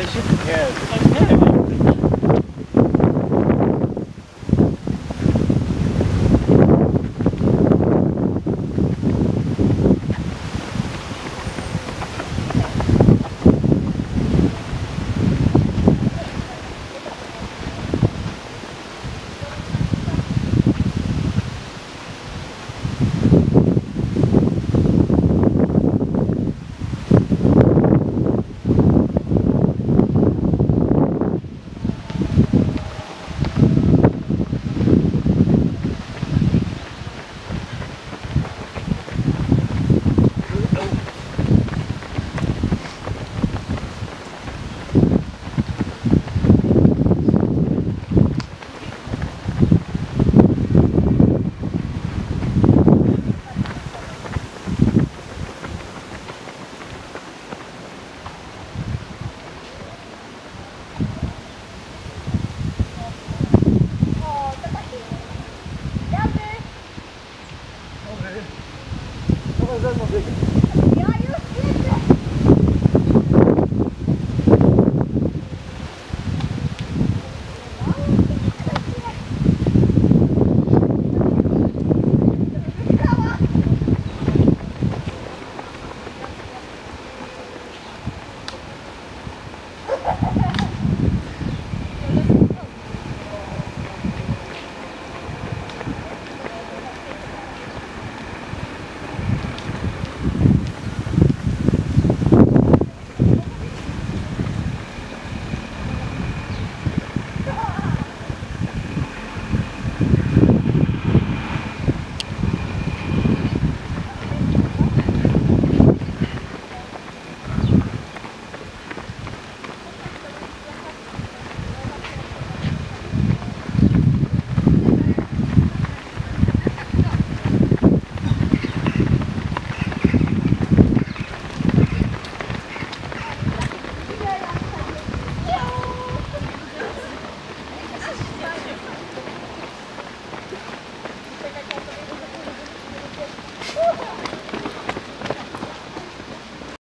Yeah, should be good.